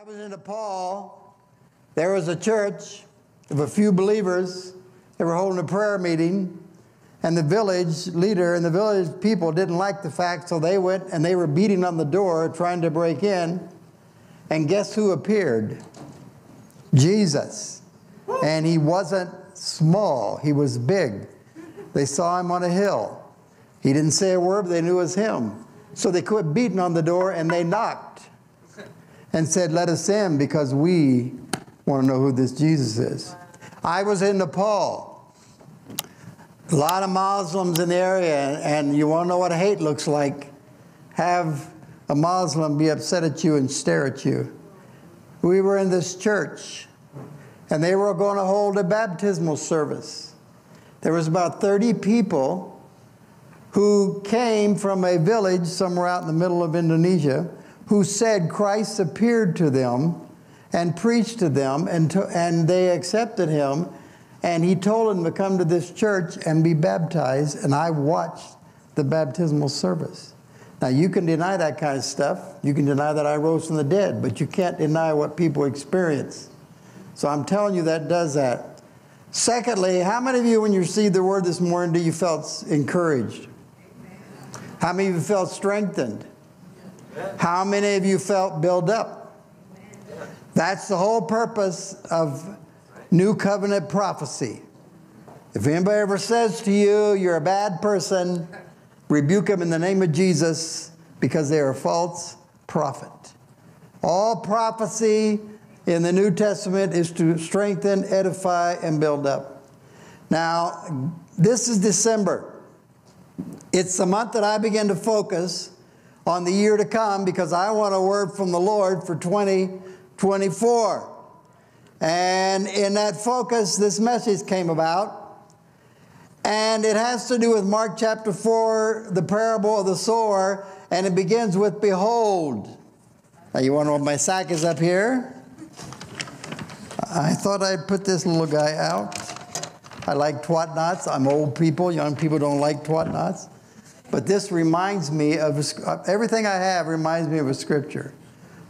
I was in Nepal. There was a church of a few believers. They were holding a prayer meeting, and the village leader and the village people didn't like the fact, so they went and they were beating on the door trying to break in. And guess who appeared? Jesus. And he wasn't small, he was big. They saw him on a hill. He didn't say a word, but they knew it was him. So they quit beating on the door and they knocked and said, Let us in because we want to know who this Jesus is. I was in Nepal. A lot of Muslims in the area, and you want to know what hate looks like? Have a Muslim be upset at you and stare at you. We were in this church, and they were going to hold a baptismal service. There was about 30 people who came from a village somewhere out in the middle of Indonesia who said Christ appeared to them and preached to them, and, to, and they accepted him. And he told them to come to this church and be baptized, and I watched the baptismal service. Now, you can deny that kind of stuff. You can deny that I rose from the dead, but you can't deny what people experience. So I'm telling you that does that. Secondly, how many of you, when you received the word this morning, do you felt encouraged? How many of you felt strengthened? How many of you felt built up? That's the whole purpose of New Covenant prophecy. If anybody ever says to you, you're a bad person, rebuke them in the name of Jesus because they are a false prophet. All prophecy in the New Testament is to strengthen, edify, and build up. Now, this is December. It's the month that I begin to focus on the year to come because I want a word from the Lord for 2024. And in that focus, this message came about. And it has to do with Mark chapter 4, the parable of the sower, and it begins with Behold. Now, you wonder what my sack is up here? I thought I'd put this little guy out. I like twat knots. I'm old people. Young people don't like twat knots. But this reminds me of uh, everything I have reminds me of a scripture.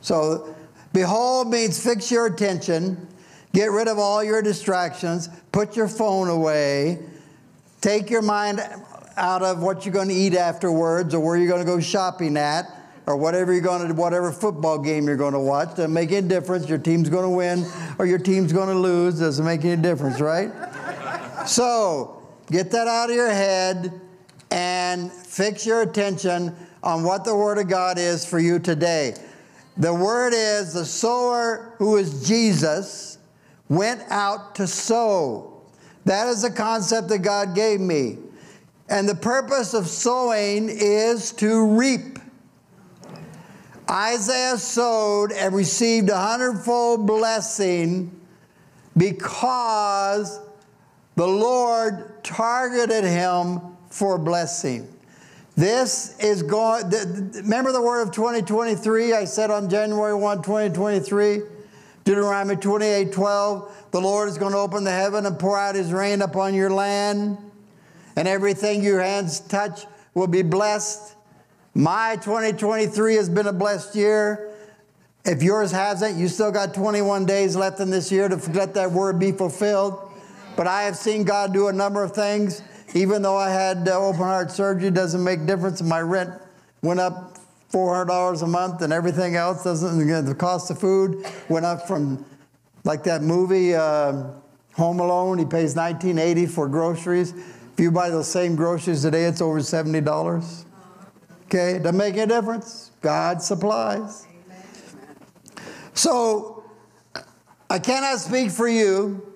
So, behold means fix your attention, get rid of all your distractions, put your phone away, take your mind out of what you're going to eat afterwards or where you're going to go shopping at or whatever you're going to whatever football game you're going to watch. Doesn't make any difference. Your team's going to win or your team's going to lose. Doesn't make any difference right? So get that out of your head and fix your attention on what the Word of God is for you today. The Word is the sower, who is Jesus, went out to sow. That is the concept that God gave me. And the purpose of sowing is to reap. Isaac sowed and received a hundredfold blessing because the Lord targeted him for blessing. This is going, remember the word of 2023 I said on January 1, 2023? Deuteronomy 28 12. The Lord is going to open the heaven and pour out his rain upon your land, and everything your hands touch will be blessed. My 2023 has been a blessed year. If yours hasn't, you still got 21 days left in this year to let that word be fulfilled. But I have seen God do a number of things. Even though I had uh, open heart surgery, doesn't make difference. My rent went up $400 a month and everything else doesn't, the cost of food went up from like that movie, uh, Home Alone, he pays 1980 for groceries. If you buy those same groceries today, it's over $70. Okay, doesn't make any difference. God supplies. So, I cannot speak for you,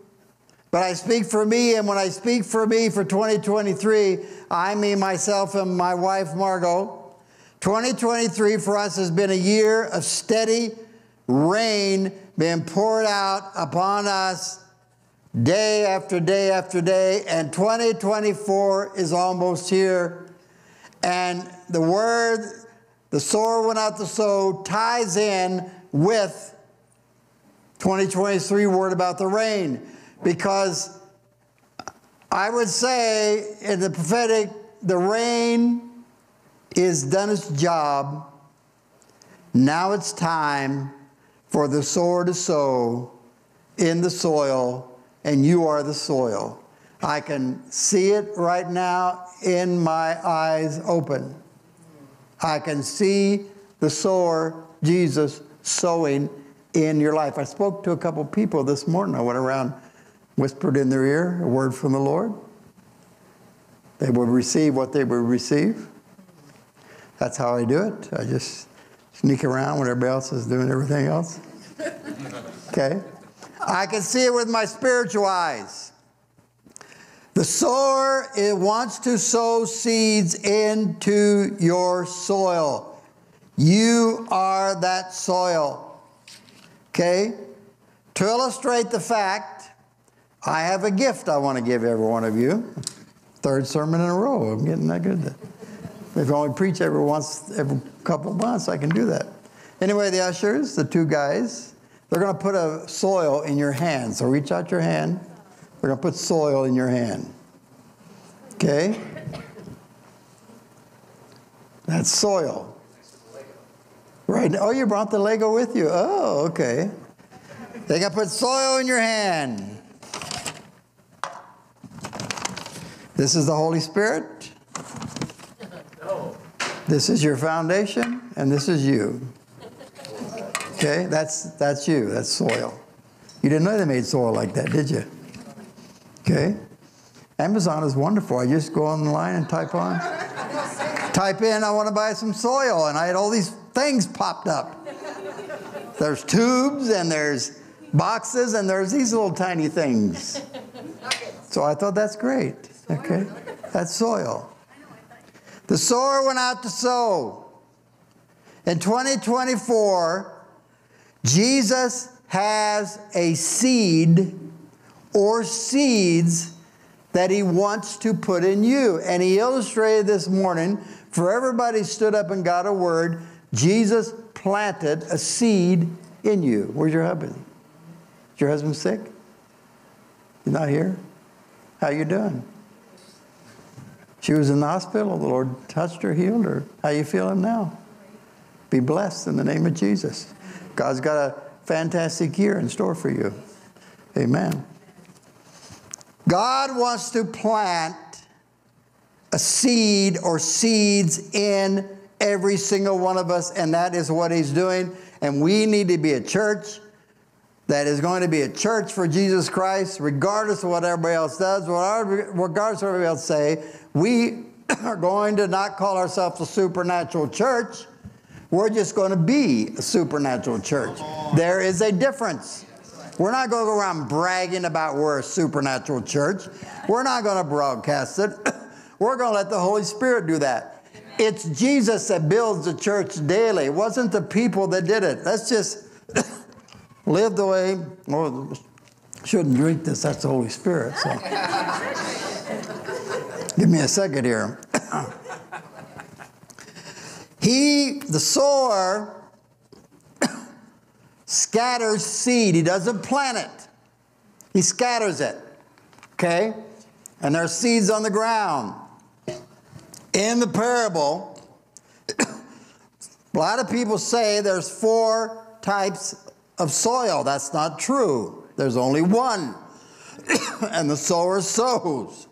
but I speak for me, and when I speak for me for 2023, I mean myself and my wife, Margot. 2023 for us has been a year of steady rain being poured out upon us day after day after day, and 2024 is almost here. And the word, the sower went out to sow, ties in with 2023 word about the rain because I would say in the prophetic, the rain is done its job. Now it's time for the sower to sow in the soil, and you are the soil. I can see it right now in my eyes open. I can see the sower, Jesus, sowing in your life. I spoke to a couple people this morning. I went around, whispered in their ear a word from the Lord. They would receive what they would receive. That's how I do it. I just sneak around when everybody else is doing everything else. Okay? I can see it with my spiritual eyes. The sower it wants to sow seeds into your soil. You are that soil. Okay? To illustrate the fact, I have a gift I want to give every one of you. Third sermon in a row. I'm getting that good. If I only preach every once, every couple months, I can do that. Anyway, the ushers, the two guys, they're going to put a soil in your hand. So reach out your hand. They're going to put soil in your hand. Okay? That's soil. Right. Oh, you brought the Lego with you. Oh, okay. They got to put soil in your hand. This is the Holy Spirit. This is your foundation, and this is you. Okay, that's that's you. That's soil. You didn't know they made soil like that, did you? Okay. Amazon is wonderful. I just go online and type on, type in, I want to buy some soil, and I had all these things popped up. There's tubes and there's boxes and there's these little tiny things. So I thought that's great. Okay, that's soil. The sower went out to sow. In 2024, Jesus has a seed or seeds that he wants to put in you. And he illustrated this morning for everybody stood up and got a word. Jesus planted a seed in you. Where's your husband? Is your husband sick? He's not here? How you doing? She was in the hospital. The Lord touched her, healed her. How you feeling now? Be blessed in the name of Jesus. God's got a fantastic year in store for you. Amen. God wants to plant a seed or seeds in every single one of us, and that is what He's doing. And we need to be a church that is going to be a church for Jesus Christ, regardless of what everybody else does, regardless of what everybody else say. We are going to not call ourselves a supernatural church. We're just going to be a supernatural church. There is a difference. We're not going to go around bragging about we're a supernatural church. We're not going to broadcast it. We're going to let the Holy Spirit do that. It's Jesus that builds the church daily. It wasn't the people that did it. Let's just live the way. Well, shouldn't drink this. That's the Holy Spirit. So. Give me a second here. he, the sower, scatters seed. He doesn't plant it, he scatters it. Okay? And there's seeds on the ground. In the parable, a lot of people say there's four types of soil. That's not true. There's only one. and the sower sows.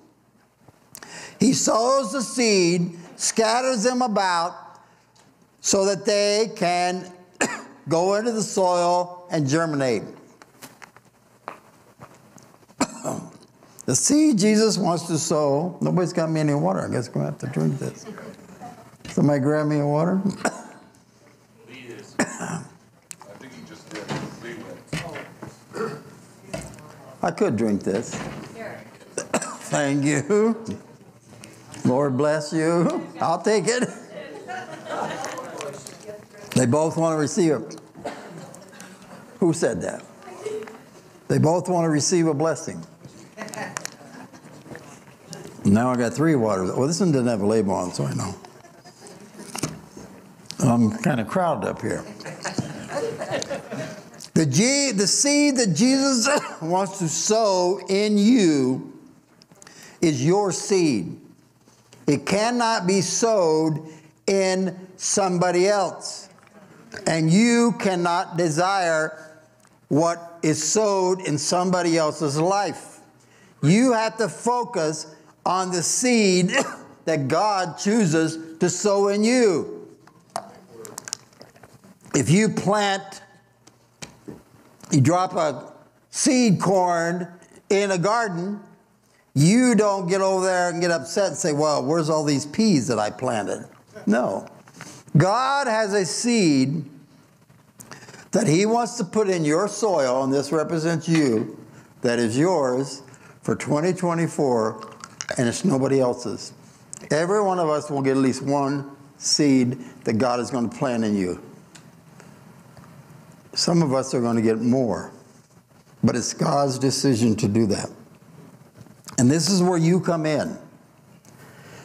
He sows the seed, scatters them about so that they can go into the soil and germinate. the seed Jesus wants to sow, nobody's got me any water. I guess I'm going to have to drink this. Somebody grab me a water? I could drink this. Thank you. Lord bless you. I'll take it. They both want to receive it. Who said that? They both want to receive a blessing. Now I got three waters. Well, this one didn't have a label on, so I know. I'm kind of crowded up here. The, G, the seed that Jesus wants to sow in you is your seed. It cannot be sowed in somebody else. And you cannot desire what is sowed in somebody else's life. You have to focus on the seed that God chooses to sow in you. If you plant, you drop a seed corn in a garden, you don't get over there and get upset and say, Well, where's all these peas that I planted? No. God has a seed that He wants to put in your soil, and this represents you, that is yours for 2024, and it's nobody else's. Every one of us will get at least one seed that God is going to plant in you. Some of us are going to get more, but it's God's decision to do that. And this is where you come in.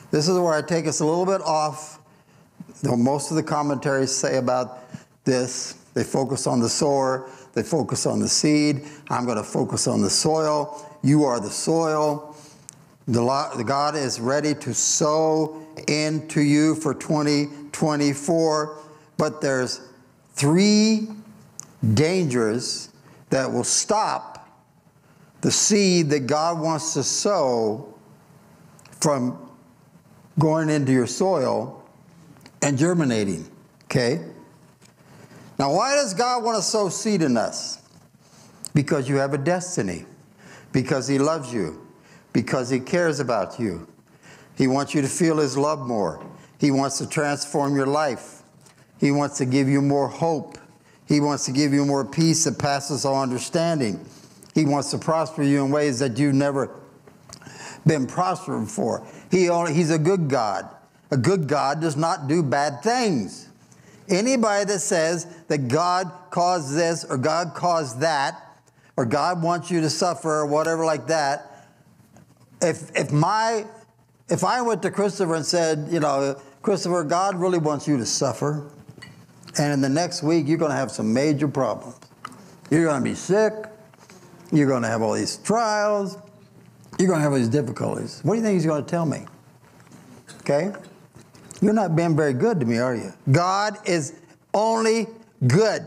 This is where I take us a little bit off. Most of the commentaries say about this. They focus on the sower, they focus on the seed. I'm going to focus on the soil. You are the soil. The God is ready to sow into you for 2024, but there's three dangers that will stop the seed that God wants to sow from going into your soil and germinating. Okay? Now, why does God want to sow seed in us? Because you have a destiny, because He loves you, because He cares about you. He wants you to feel His love more. He wants to transform your life. He wants to give you more hope. He wants to give you more peace that passes all understanding. He wants to prosper you in ways that you've never been prospered for. He only, he's a good God. A good God does not do bad things. Anybody that says that God caused this or God caused that or God wants you to suffer or whatever like that, if, if my if I went to Christopher and said, you know, Christopher, God really wants you to suffer, and in the next week you're going to have some major problems. You're going to be sick. You're going to have all these trials. You're going to have all these difficulties. What do you think he's going to tell me? Okay? You're not being very good to me, are you? God is only good.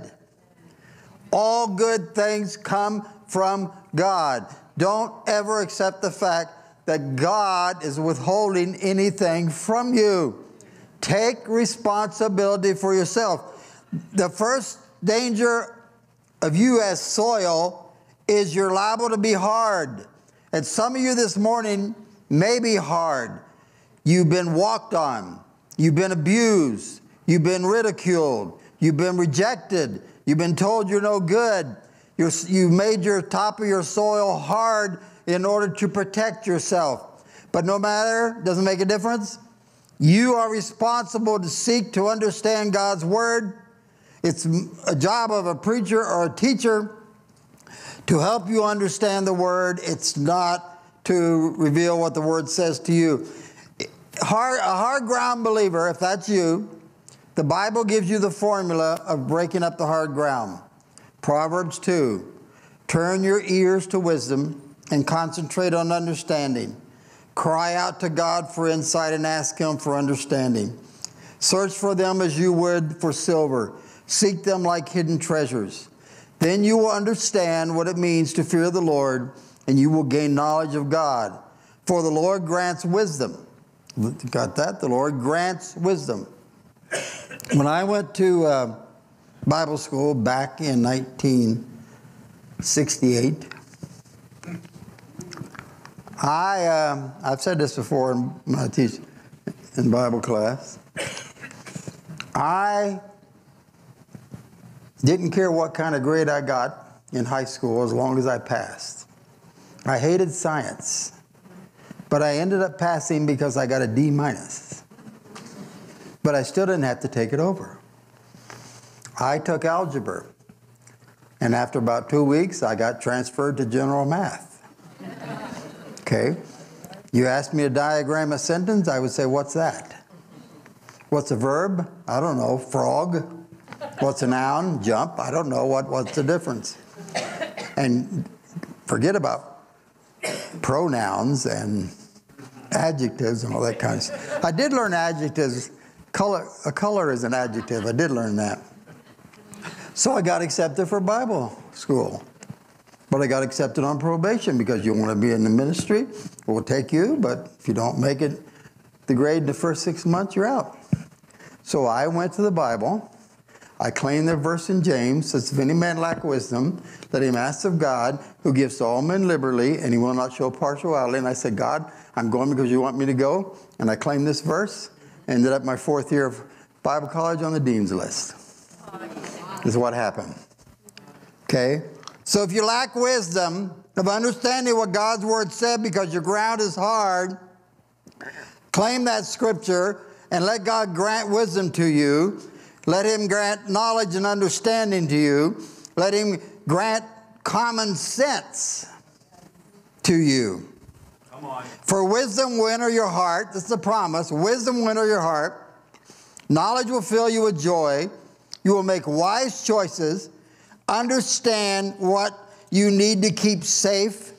All good things come from God. Don't ever accept the fact that God is withholding anything from you. Take responsibility for yourself. The first danger of you as soil is you're liable to be hard. And some of you this morning may be hard. You've been walked on, you've been abused, you've been ridiculed, you've been rejected, you've been told you're no good. you you made your top of your soil hard in order to protect yourself. But no matter, doesn't make a difference. You are responsible to seek to understand God's word. It's a job of a preacher or a teacher to help you understand the word. It's not to reveal what the word says to you. Hard, a hard ground believer, if that's you, the Bible gives you the formula of breaking up the hard ground. Proverbs 2 Turn your ears to wisdom and concentrate on understanding. Cry out to God for insight and ask Him for understanding. Search for them as you would for silver. Seek them like hidden treasures. Then you will understand what it means to fear the Lord, and you will gain knowledge of God. For the Lord grants wisdom. Got that? The Lord grants wisdom. When I went to uh, Bible school back in 1968, I, uh, I've said this before when I teach in Bible class. I didn't care what kind of grade I got in high school as long as I passed. I hated science, but I ended up passing because I got a D minus. But I still didn't have to take it over. I took algebra, and after about two weeks, I got transferred to general math. Okay? You asked me to diagram a sentence, I would say, What's that? What's a verb? I don't know. Frog? What's a noun? Jump. I don't know what, what's the difference. And forget about pronouns and adjectives and all that kind of stuff. I did learn adjectives. Color, a color is an adjective. I did learn that. So I got accepted for Bible school. But I got accepted on probation because you want to be in the ministry, we'll take you, but if you don't make it the grade in the first six months, you're out. So I went to the Bible. I claim the verse in James says, If any man lack wisdom, let him ask of God, who gives to all men liberally, and he will not show partiality. And I said, God, I'm going because you want me to go. And I claimed this verse. Ended up my fourth year of Bible college on the dean's list. This is what happened. Okay? So if you lack wisdom of understanding what God's word said because your ground is hard, claim that scripture and let God grant wisdom to you. Let him grant knowledge and understanding to you. Let him grant common sense to you. Come on. For wisdom will enter your heart. This is a promise. Wisdom will enter your heart. Knowledge will fill you with joy. You will make wise choices understand what you need to keep safe.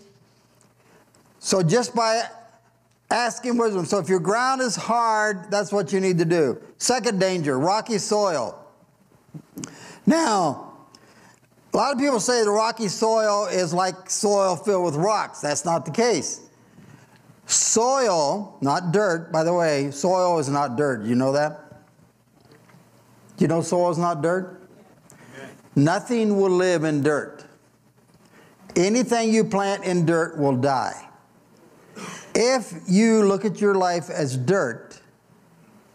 So just by asking wisdom. So if your ground is hard, that's what you need to do. Second danger, rocky soil. Now, a lot of people say the rocky soil is like soil filled with rocks. That's not the case. Soil, not dirt, by the way, soil is not dirt. You know that? You know soil is not dirt? Nothing will live in dirt. Anything you plant in dirt will die. If you look at your life as dirt,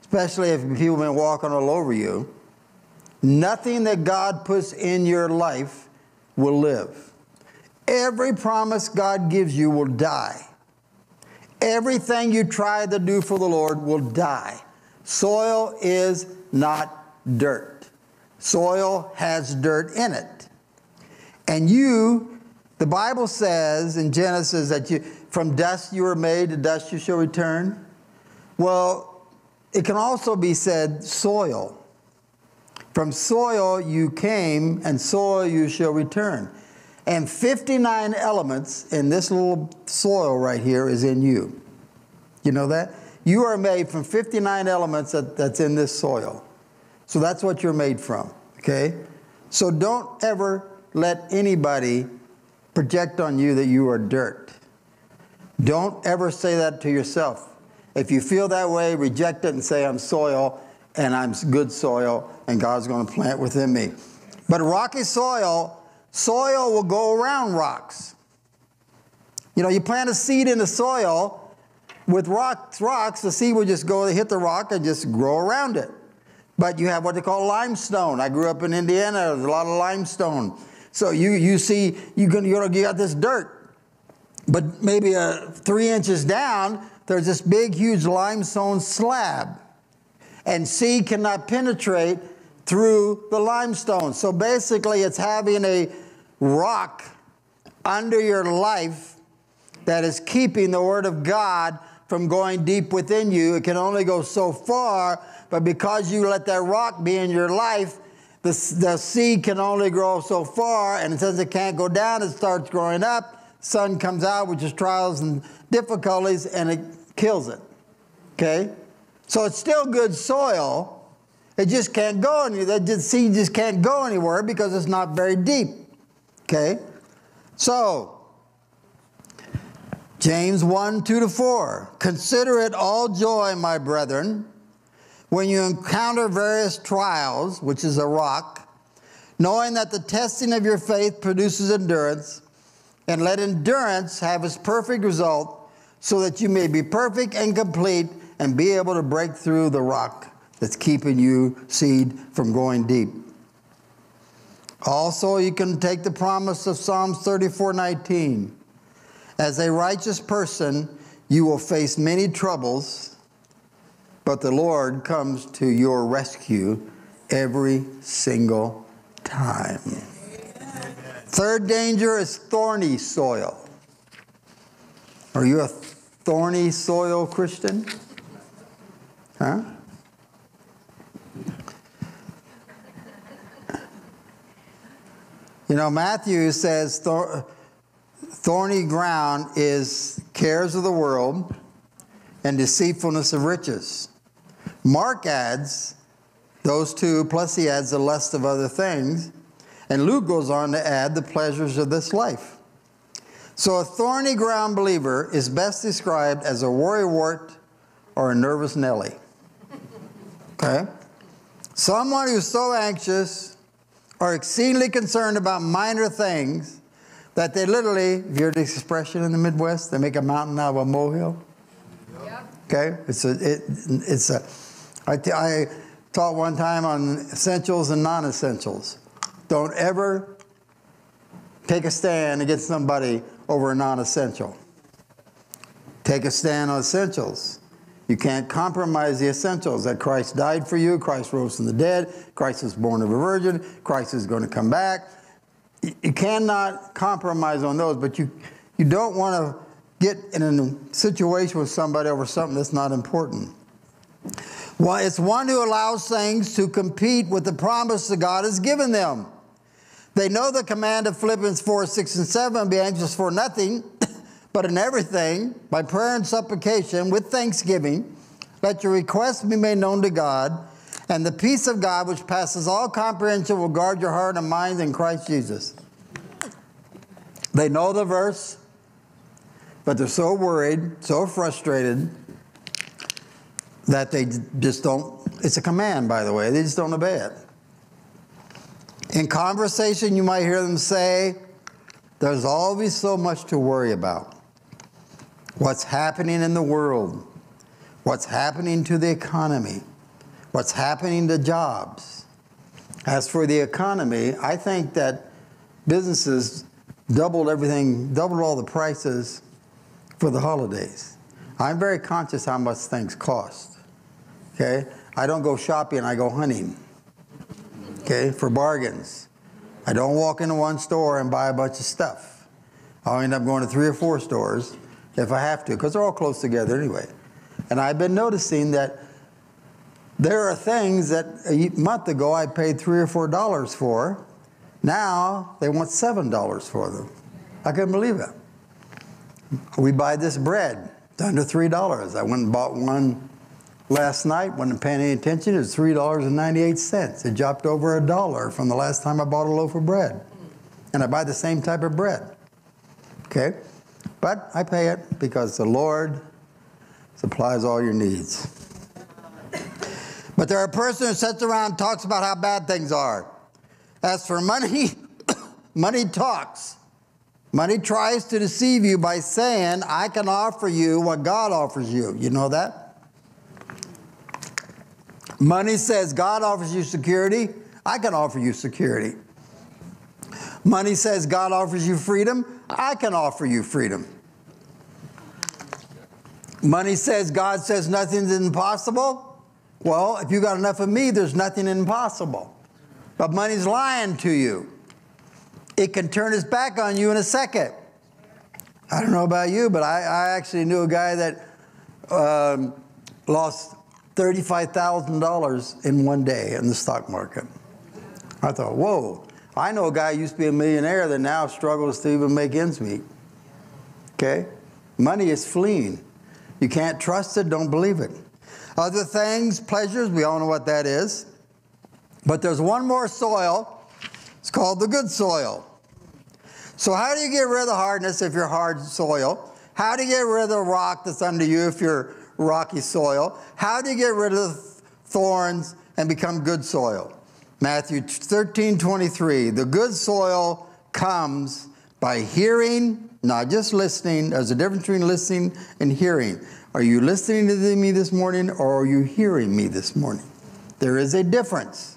especially if people have been walking all over you, nothing that God puts in your life will live. Every promise God gives you will die. Everything you try to do for the Lord will die. Soil is not dirt. Soil has dirt in it. And you, the Bible says in Genesis that you, from dust you were made, to dust you shall return. Well, it can also be said soil. From soil you came, and soil you shall return. And 59 elements in this little soil right here is in you. You know that? You are made from 59 elements that, that's in this soil. So that's what you're made from, okay? So don't ever let anybody project on you that you are dirt. Don't ever say that to yourself. If you feel that way, reject it and say, I'm soil and I'm good soil and God's going to plant within me. But rocky soil, soil will go around rocks. You know, you plant a seed in the soil with rocks, rocks, the seed will just go hit the rock and just grow around it. But you have what they call limestone. I grew up in Indiana, there's a lot of limestone. So you, you see, you, can, you got this dirt. But maybe uh, three inches down, there's this big, huge limestone slab. And seed cannot penetrate through the limestone. So basically, it's having a rock under your life that is keeping the Word of God from going deep within you. It can only go so far but because you let that rock be in your life, the, the seed can only grow so far, and since it can't go down, it starts growing up. Sun comes out, which is trials and difficulties, and it kills it. Okay? So it's still good soil. It just can't go anywhere. The seed just can't go anywhere because it's not very deep. Okay? So, James 1 2 to 4. Consider it all joy, my brethren when you encounter various trials, which is a rock, knowing that the testing of your faith produces endurance, and let endurance have its perfect result, so that you may be perfect and complete and be able to break through the rock that's keeping you seed from going deep. Also, you can take the promise of Psalms 34 19. As a righteous person, you will face many troubles but the Lord comes to your rescue every single time. Third danger is thorny soil. Are you a thorny soil Christian? Huh? You know, Matthew says thorny ground is cares of the world and deceitfulness of riches. Mark adds those two, plus he adds the lust of other things. And Luke goes on to add the pleasures of this life. So a thorny ground believer is best described as a worrywart or a nervous Nelly. Okay? Someone who's so anxious or exceedingly concerned about minor things that they literally, if you the expression in the Midwest, they make a mountain out of a molehill. Yep. Okay? It's a, it, it's a, I, I taught one time on essentials and non essentials. Don't ever take a stand against somebody over a non essential. Take a stand on essentials. You can't compromise the essentials that Christ died for you, Christ rose from the dead, Christ was born of a virgin, Christ is going to come back. You cannot compromise on those, but you, you don't want to get in a situation with somebody over something that's not important. Well, it's one who allows things to compete with the promise that God has given them. They know the command of Philippians 4, 6, and 7 be anxious for nothing, but in everything, by prayer and supplication, with thanksgiving, let your requests be made known to God, and the peace of God, which passes all comprehension, will guard your heart and mind in Christ Jesus. They know the verse, but they're so worried, so frustrated, that they just don't, it's a command, by the way, they just don't obey it. In conversation, you might hear them say, There's always so much to worry about what's happening in the world, what's happening to the economy, what's happening to jobs. As for the economy, I think that businesses doubled everything, doubled all the prices for the holidays. I'm very conscious how much things cost. Okay? I don't go shopping, I go hunting. Okay, for bargains. I don't walk into one store and buy a bunch of stuff. I'll end up going to three or four stores if I have to, because they're all close together anyway. And I've been noticing that there are things that a month ago I paid three or four dollars for. Now they want seven dollars for them. I couldn't believe it. We buy this bread, it's under three dollars. I went and bought one last night, wasn't paying any attention. It was three dollars and ninety-eight cents. It dropped over a dollar from the last time I bought a loaf of bread. And I buy the same type of bread. Okay? But I pay it because the Lord supplies all your needs. But there are a person who sits around and talks about how bad things are. As for money, money talks. Money tries to deceive you by saying, I can offer you what God offers you. You know that? Money says God offers you security. I can offer you security. Money says God offers you freedom. I can offer you freedom. Money says God says nothing's impossible. Well, if you got enough of me, there's nothing impossible. But money's lying to you. It can turn its back on you in a second. I don't know about you, but I, I actually knew a guy that um, lost $35,000 in one day in the stock market. I thought, whoa, I know a guy used to be a millionaire that now struggles to even make ends meet. Okay? Money is fleeing. You can't trust it, don't believe it. Other things, pleasures, we all know what that is. But there's one more soil. It's called the good soil. So, how do you get rid of the hardness if you're hard soil? How do you get rid of the rock that's under you if you're rocky soil? How do you get rid of the thorns and become good soil? Matthew 13, 23. The good soil comes by hearing, not just listening. There's a difference between listening and hearing. Are you listening to me this morning or are you hearing me this morning? There is a difference.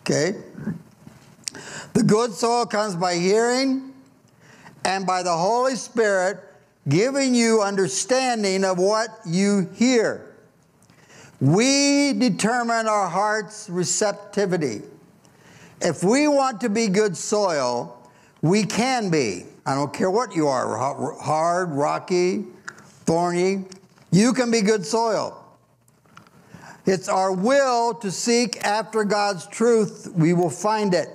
Okay? The good soil comes by hearing and by the Holy Spirit giving you understanding of what you hear. We determine our heart's receptivity. If we want to be good soil, we can be. I don't care what you are hard, rocky, thorny. You can be good soil. It's our will to seek after God's truth, we will find it.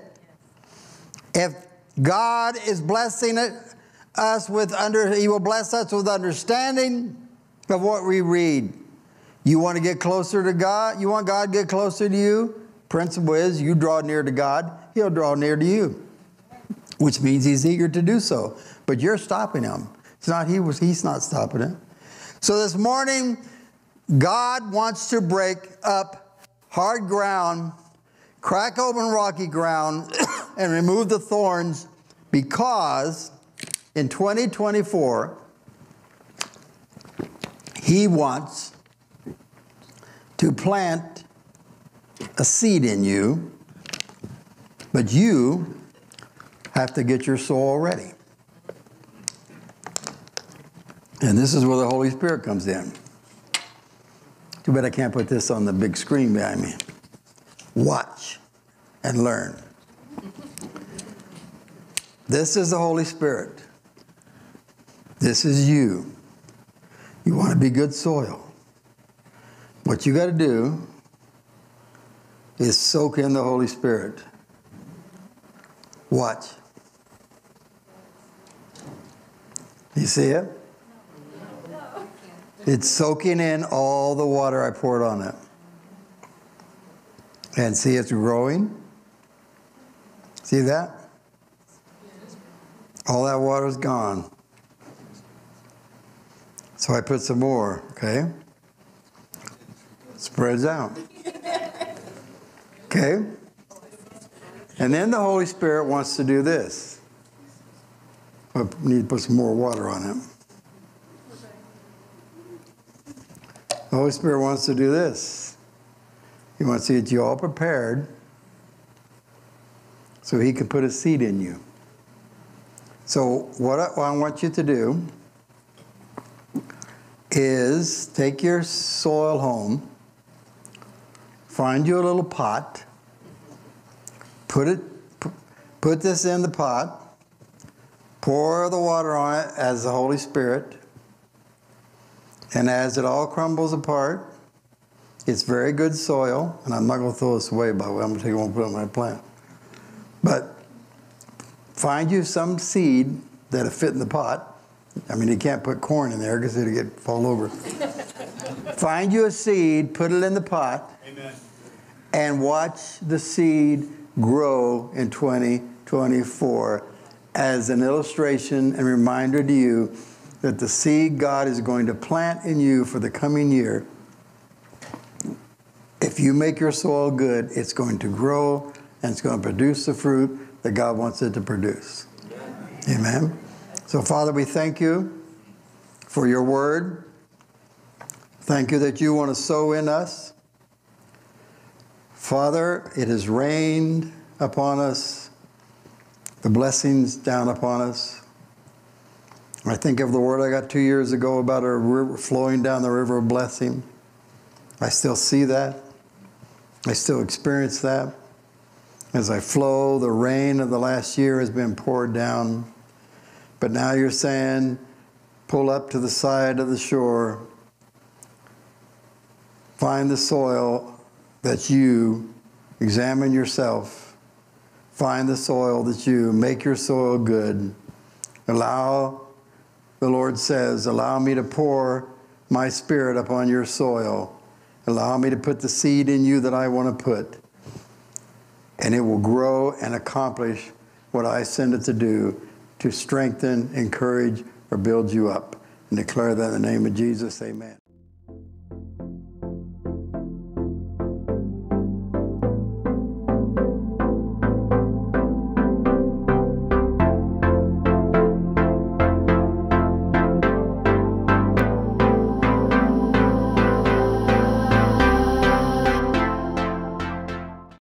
If God is blessing it, us with under, He will bless us with understanding of what we read. You want to get closer to God? You want God to get closer to you? Principle is you draw near to God, He'll draw near to you. which means he's eager to do so. But you're stopping him. It's not he was he's not stopping it. So this morning, God wants to break up hard ground, crack open rocky ground, and remove the thorns because in 2024, he wants to plant a seed in you, but you have to get your soul ready. And this is where the Holy Spirit comes in. Too bad I can't put this on the big screen behind me. Watch and learn. This is the Holy Spirit. This is you. You want to be good soil. What you got to do is soak in the Holy Spirit. Watch. You see it? It's soaking in all the water I poured on it. And see, it's growing. See that? All that water's gone. So I put some more, okay? Spreads out. Okay? And then the Holy Spirit wants to do this. I need to put some more water on it. The Holy Spirit wants to do this. He wants to get you all prepared so He can put a seed in you. So, what I, what I want you to do is take your soil home, find you a little pot, put it, put this in the pot, pour the water on it as the Holy Spirit, and as it all crumbles apart, it's very good soil. And I'm not going to throw this away, by the way. I'm going to take it and put it on my plant. But find you some seed that'll fit in the pot. I mean, you can't put corn in there because it'll get fall over. find you a seed, put it in the pot, Amen. and watch the seed grow in 2024 as an illustration and reminder to you that the seed God is going to plant in you for the coming year, if you make your soil good, it's going to grow and it's going to produce the fruit that God wants it to produce. Amen. So, Father, we thank you for your word. Thank you that you want to sow in us. Father, it has rained upon us, the blessings down upon us. I think of the word I got two years ago about a river flowing down the river of blessing. I still see that. I still experience that. As I flow, the rain of the last year has been poured down. But now you're saying, pull up to the side of the shore, find the soil that you examine yourself, find the soil that you make your soil good, allow the Lord says, Allow me to pour my spirit upon your soil. Allow me to put the seed in you that I want to put. And it will grow and accomplish what I send it to do to strengthen, encourage, or build you up. And declare that in the name of Jesus, amen.